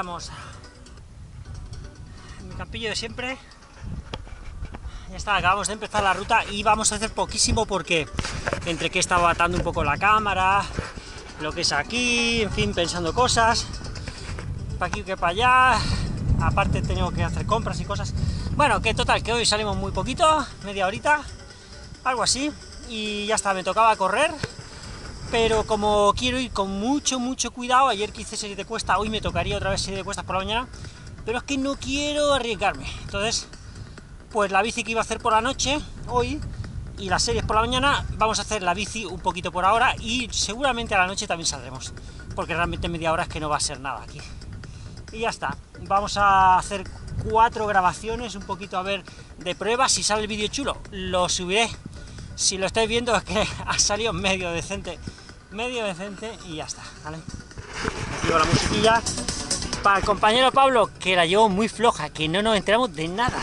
estamos. En mi campillo de siempre. Ya está, acabamos de empezar la ruta y vamos a hacer poquísimo porque entre que he estado atando un poco la cámara, lo que es aquí, en fin, pensando cosas, para aquí que para allá, aparte tengo que hacer compras y cosas. Bueno, que total, que hoy salimos muy poquito, media horita, algo así, y ya está, me tocaba correr, pero como quiero ir con mucho, mucho cuidado, ayer que hice serie de cuesta, hoy me tocaría otra vez serie de cuestas por la mañana, pero es que no quiero arriesgarme, entonces, pues la bici que iba a hacer por la noche, hoy, y las series por la mañana, vamos a hacer la bici un poquito por ahora, y seguramente a la noche también saldremos, porque realmente media hora es que no va a ser nada aquí. Y ya está, vamos a hacer cuatro grabaciones, un poquito a ver de prueba, si sale el vídeo chulo, lo subiré. Si lo estáis viendo es que ha salido medio decente, medio decente y ya está, ¿vale? La musiquilla para el compañero Pablo, que la llevo muy floja, que no nos enteramos de nada.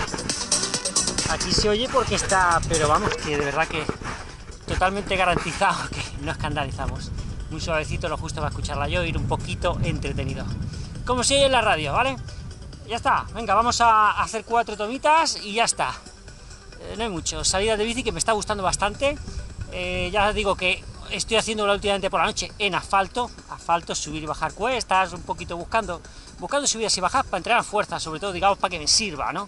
Aquí se oye porque está, pero vamos, que de verdad que totalmente garantizado que no escandalizamos. Muy suavecito, lo justo para escucharla yo, ir un poquito entretenido. Como si oye en la radio, ¿vale? Ya está, venga, vamos a hacer cuatro tomitas y ya está. Eh, no hay mucho. Salida de bici que me está gustando bastante. Eh, ya os digo que estoy haciéndola últimamente por la noche en asfalto, asfalto, subir y bajar cuestas, un poquito buscando, buscando subidas y bajas para entrenar fuerza, sobre todo, digamos, para que me sirva, ¿no?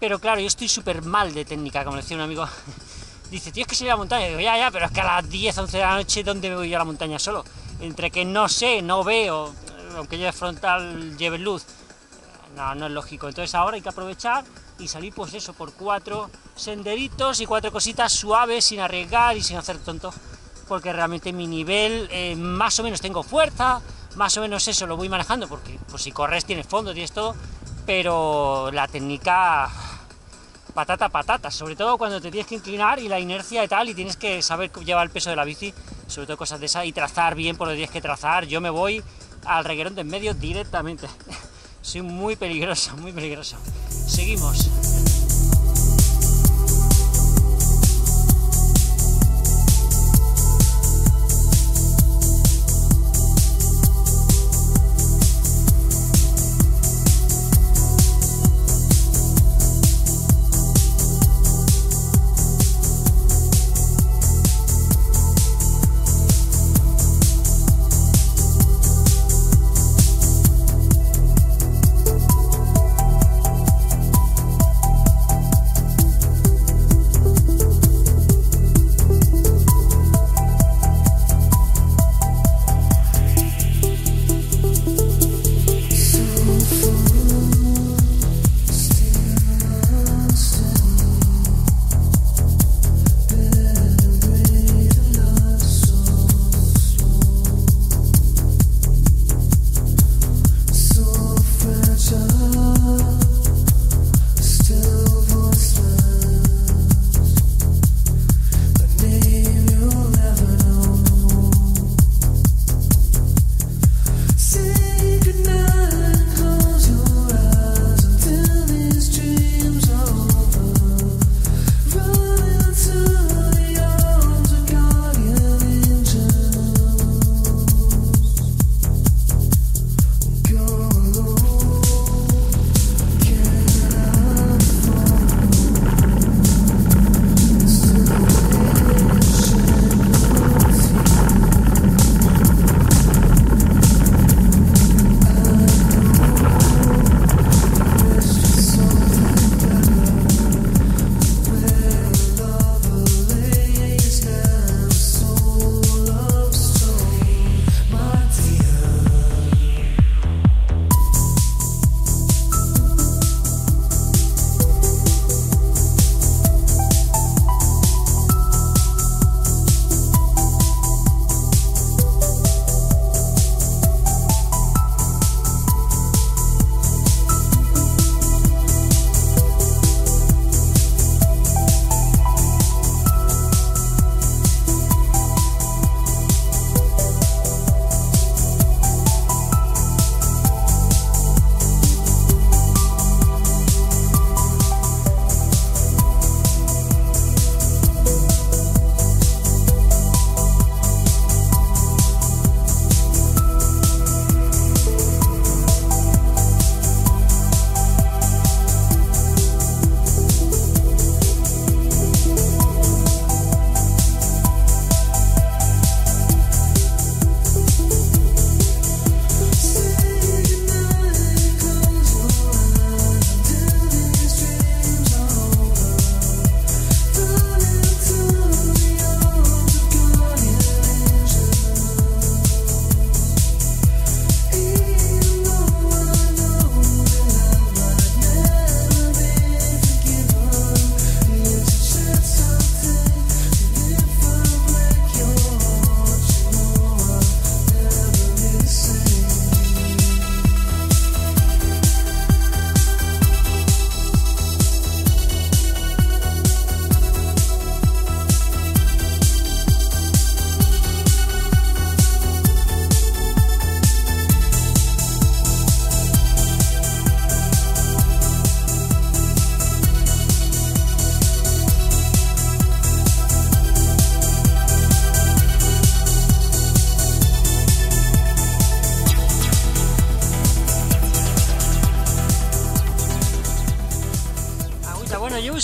Pero claro, yo estoy súper mal de técnica, como decía un amigo. Dice, tienes que salir a la montaña. digo, ya, ya, pero es que a las 10, 11 de la noche, ¿dónde me voy yo a la montaña solo? Entre que no sé, no veo, aunque lleve frontal, lleve luz, no, no es lógico. Entonces ahora hay que aprovechar y salir pues eso, por cuatro senderitos y cuatro cositas suaves, sin arriesgar y sin hacer tonto, porque realmente mi nivel, eh, más o menos tengo fuerza, más o menos eso lo voy manejando, porque pues si corres tienes fondo, tienes todo, pero la técnica patata patata, sobre todo cuando te tienes que inclinar y la inercia y tal, y tienes que saber llevar el peso de la bici, sobre todo cosas de esas, y trazar bien por que tienes que trazar, yo me voy al reguerón de en medio directamente. Soy muy peligroso, muy peligroso. Seguimos.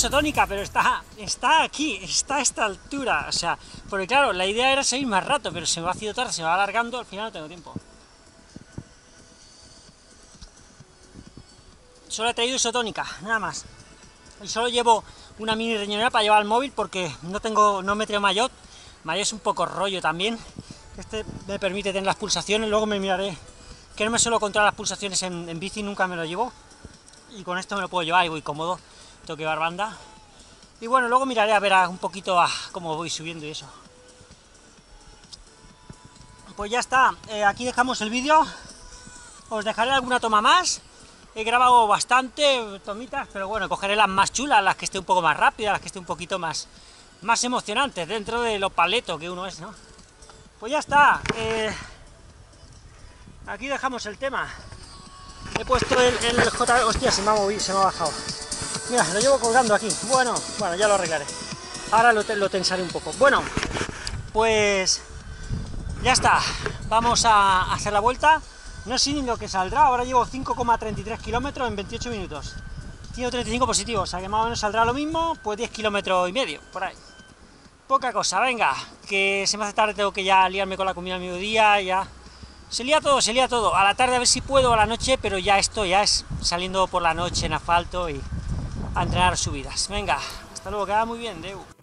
Isotónica, pero está, está aquí, está a esta altura. O sea, porque claro, la idea era seguir más rato, pero se me va haciendo tarde, se me va alargando, al final no tengo tiempo. Solo he traído isotónica, nada más. Y solo llevo una mini riñonera para llevar el móvil porque no tengo, no me traigo maillot. Maillot es un poco rollo también. Este me permite tener las pulsaciones, luego me miraré que no me suelo controlar las pulsaciones en, en bici, nunca me lo llevo. Y con esto me lo puedo llevar y voy cómodo tengo que llevar banda. Y bueno, luego miraré a ver un poquito a cómo voy subiendo y eso. Pues ya está, eh, aquí dejamos el vídeo. Os dejaré alguna toma más. He grabado bastante tomitas, pero bueno, cogeré las más chulas, las que esté un poco más rápidas, las que esté un poquito más, más emocionantes, dentro de lo paleto que uno es, ¿no? Pues ya está. Eh, aquí dejamos el tema. He puesto el, el J... Hostia, se me ha movido, se me ha bajado. Mira, lo llevo colgando aquí. Bueno, bueno, ya lo arreglaré. Ahora lo, lo tensaré un poco. Bueno, pues ya está. Vamos a hacer la vuelta. No sé ni lo que saldrá. Ahora llevo 5,33 kilómetros en 28 minutos. 135 positivos, o sea que más o menos saldrá lo mismo, pues 10 kilómetros y medio, por ahí. Poca cosa, venga, que se me hace tarde, tengo que ya liarme con la comida al mediodía, ya... Se lía todo, se lía todo. A la tarde a ver si puedo, a la noche, pero ya esto ya es saliendo por la noche en asfalto y a entrenar subidas. Venga, hasta luego, queda muy bien, Deu.